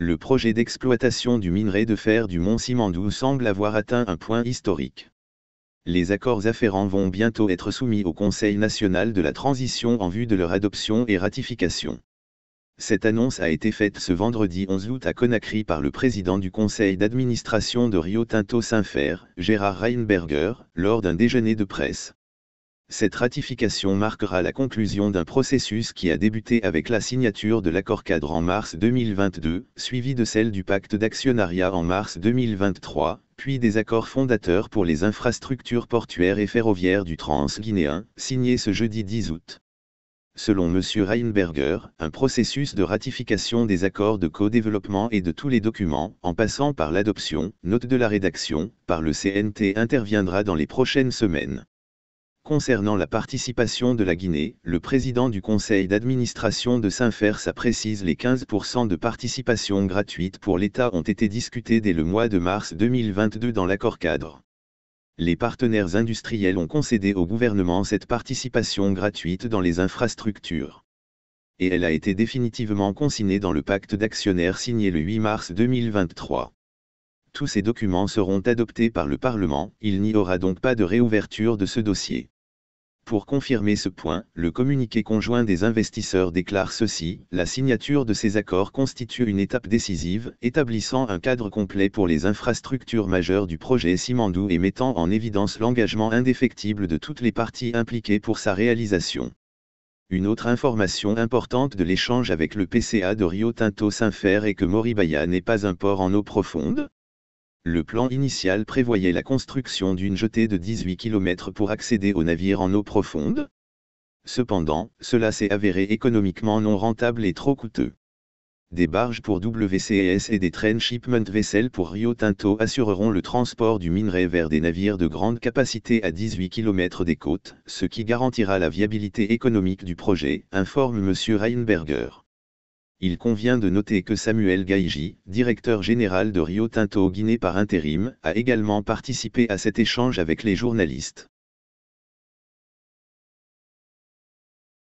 Le projet d'exploitation du minerai de fer du Mont Simandou semble avoir atteint un point historique. Les accords afférents vont bientôt être soumis au Conseil national de la transition en vue de leur adoption et ratification. Cette annonce a été faite ce vendredi 11 août à Conakry par le président du conseil d'administration de Rio Tinto Saint-Fer, Gérard Reinberger, lors d'un déjeuner de presse. Cette ratification marquera la conclusion d'un processus qui a débuté avec la signature de l'accord cadre en mars 2022, suivi de celle du pacte d'actionnariat en mars 2023, puis des accords fondateurs pour les infrastructures portuaires et ferroviaires du Trans-Guinéen, signés ce jeudi 10 août. Selon M. Reinberger, un processus de ratification des accords de co-développement et de tous les documents, en passant par l'adoption, note de la rédaction, par le CNT interviendra dans les prochaines semaines. Concernant la participation de la Guinée, le président du conseil d'administration de Saint-Fers précise les 15% de participation gratuite pour l'État ont été discutés dès le mois de mars 2022 dans l'accord cadre les partenaires industriels ont concédé au gouvernement cette participation gratuite dans les infrastructures. Et elle a été définitivement consignée dans le pacte d'actionnaires signé le 8 mars 2023. Tous ces documents seront adoptés par le Parlement, il n'y aura donc pas de réouverture de ce dossier. Pour confirmer ce point, le communiqué conjoint des investisseurs déclare ceci, la signature de ces accords constitue une étape décisive, établissant un cadre complet pour les infrastructures majeures du projet Simandou et mettant en évidence l'engagement indéfectible de toutes les parties impliquées pour sa réalisation. Une autre information importante de l'échange avec le PCA de Rio Tinto Saint-Fer est que Moribaya n'est pas un port en eau profonde, le plan initial prévoyait la construction d'une jetée de 18 km pour accéder aux navires en eau profonde. Cependant, cela s'est avéré économiquement non rentable et trop coûteux. Des barges pour WCS et des shipment vessels pour Rio Tinto assureront le transport du minerai vers des navires de grande capacité à 18 km des côtes, ce qui garantira la viabilité économique du projet, informe M. Reinberger. Il convient de noter que Samuel Gaiji, directeur général de Rio Tinto Guinée par intérim, a également participé à cet échange avec les journalistes.